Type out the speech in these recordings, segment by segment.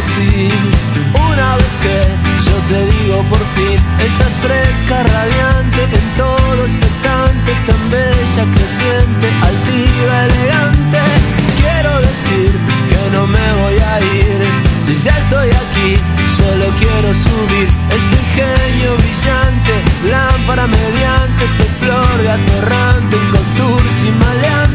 decir una vez que yo te digo por fin estás fresca, radiante, en todo expectante, tan bella, creciente, altiva, elegante. Quiero decir que no me voy a ir. Ya estoy aquí, solo quiero subir este ingenio brillante, lámpara mediante este flor de aterrante, un contour sin maleante.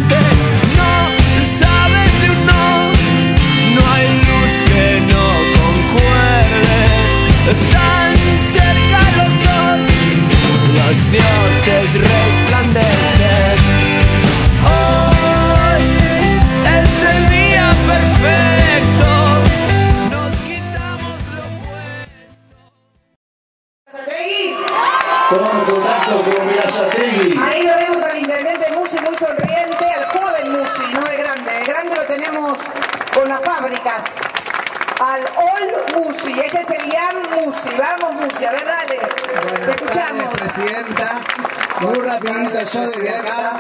Ahí lo vemos al intendente Musi muy sonriente, al joven Musi, no el grande. El grande lo tenemos con las fábricas. Al Old Musi, este es el Young Musi. Vamos Musi, a ver, dale. Te escuchamos. Presidenta, muy rapidito yo desde acá.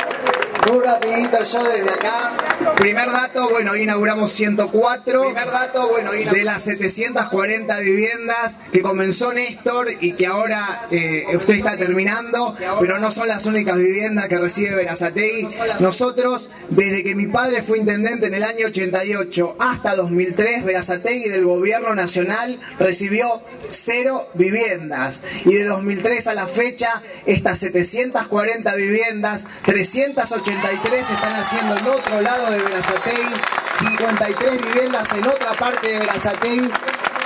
Muy rapidito yo desde acá. Primer dato, bueno, inauguramos 104. Primer dato, bueno, de las 740 viviendas que comenzó Néstor y que ahora eh, usted está terminando, pero no son las únicas viviendas que recibe Verazategui. Nosotros, desde que mi padre fue intendente en el año 88 hasta 2003, Verazategui del gobierno nacional recibió cero viviendas. Y de 2003 a la fecha, estas 740 viviendas, 383 están haciendo el otro lado de Verazategui, 53 viviendas en otra parte de Verazategui.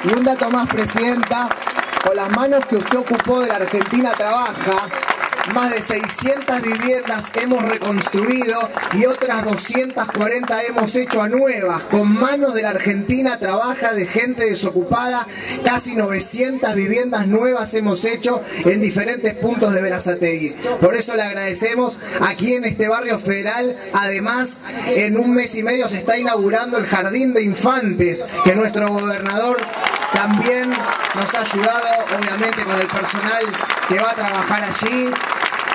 Y un dato más, Presidenta, con las manos que usted ocupó de la Argentina Trabaja, más de 600 viviendas hemos reconstruido y otras 240 hemos hecho a nuevas. Con manos de la Argentina trabaja de gente desocupada. Casi 900 viviendas nuevas hemos hecho en diferentes puntos de Verazategui. Por eso le agradecemos aquí en este barrio federal. Además, en un mes y medio se está inaugurando el Jardín de Infantes, que nuestro gobernador también nos ha ayudado, obviamente, con el personal que va a trabajar allí.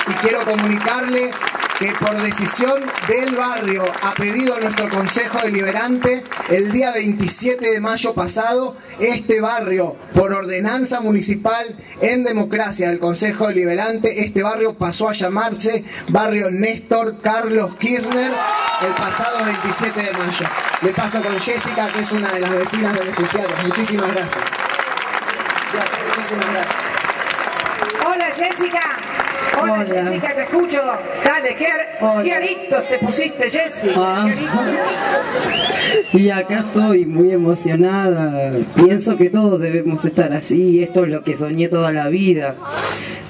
Y quiero comunicarle que por decisión del barrio, a pedido nuestro Consejo Deliberante, el día 27 de mayo pasado, este barrio, por ordenanza municipal en democracia del Consejo Deliberante, este barrio pasó a llamarse Barrio Néstor Carlos Kirchner el pasado 27 de mayo. Le paso con Jessica, que es una de las vecinas beneficiarias. Muchísimas gracias. Muchísimas gracias. Hola Jessica. Hola, Hola. Jessica, te escucho. Dale, ¿qué, qué te pusiste, Jessy? Ah. Y acá estoy muy emocionada. Pienso que todos debemos estar así. Esto es lo que soñé toda la vida.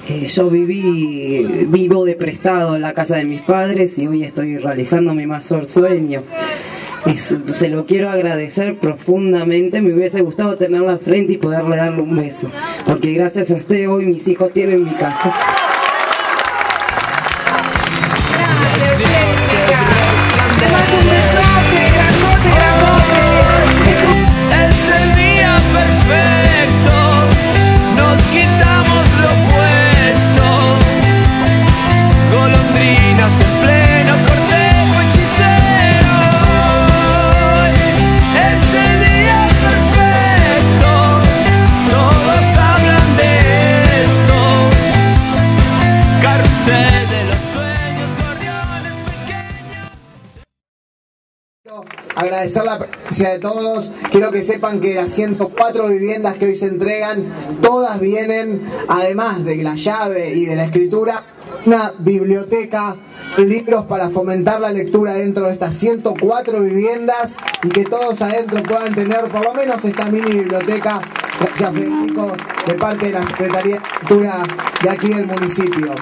Eh, yo viví, vivo de prestado en la casa de mis padres y hoy estoy realizando mi mayor sueño. Se lo quiero agradecer profundamente. Me hubiese gustado tenerla al frente y poderle darle un beso. Porque gracias a usted hoy mis hijos tienen mi casa. Agradecer la presencia de todos. Quiero que sepan que las 104 viviendas que hoy se entregan, todas vienen, además de la llave y de la escritura, una biblioteca, libros para fomentar la lectura dentro de estas 104 viviendas y que todos adentro puedan tener por lo menos esta mini biblioteca. Gracias Federico, de parte de la Secretaría de Cultura de aquí del municipio.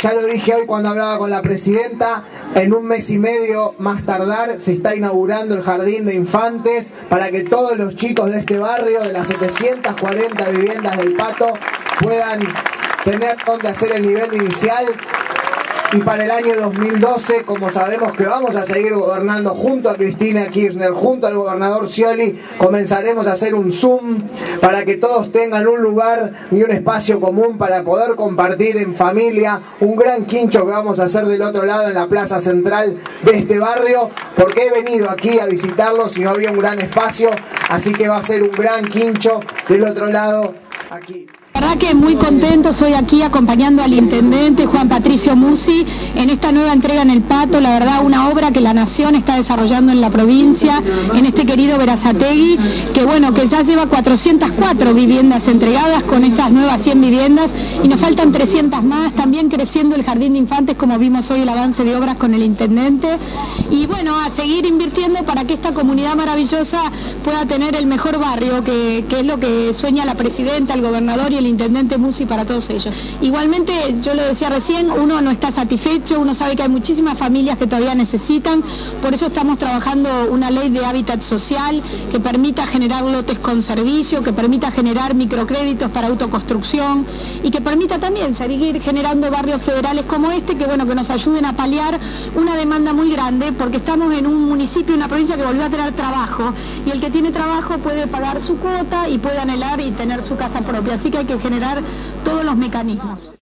Ya lo dije hoy cuando hablaba con la presidenta, en un mes y medio más tardar se está inaugurando el jardín de infantes para que todos los chicos de este barrio, de las 740 viviendas del Pato, puedan tener donde hacer el nivel inicial y para el año 2012, como sabemos que vamos a seguir gobernando junto a Cristina Kirchner, junto al gobernador Scioli, comenzaremos a hacer un Zoom para que todos tengan un lugar y un espacio común para poder compartir en familia un gran quincho que vamos a hacer del otro lado en la plaza central de este barrio, porque he venido aquí a visitarlos y no había un gran espacio, así que va a ser un gran quincho del otro lado aquí. La verdad que muy contento, soy aquí acompañando al intendente Juan Patricio Musi en esta nueva entrega en el Pato, la verdad una obra que la Nación está desarrollando en la provincia, en este querido Verazategui, que bueno, que ya lleva 404 viviendas entregadas con estas nuevas 100 viviendas y nos faltan 300 más, también creciendo el Jardín de Infantes como vimos hoy el avance de obras con el intendente. Y bueno, a seguir invirtiendo para que esta comunidad maravillosa pueda tener el mejor barrio, que, que es lo que sueña la presidenta, el gobernador y el intendente Musi para todos ellos. Igualmente, yo lo decía recién, uno no está satisfecho, uno sabe que hay muchísimas familias que todavía necesitan, por eso estamos trabajando una ley de hábitat social que permita generar lotes con servicio, que permita generar microcréditos para autoconstrucción y que permita también seguir generando barrios federales como este, que bueno, que nos ayuden a paliar una demanda muy grande, porque estamos en un municipio, una provincia que volvió a tener trabajo, y el que tiene trabajo puede pagar su cuota y puede anhelar y tener su casa propia. Así que hay que generar todos los mecanismos.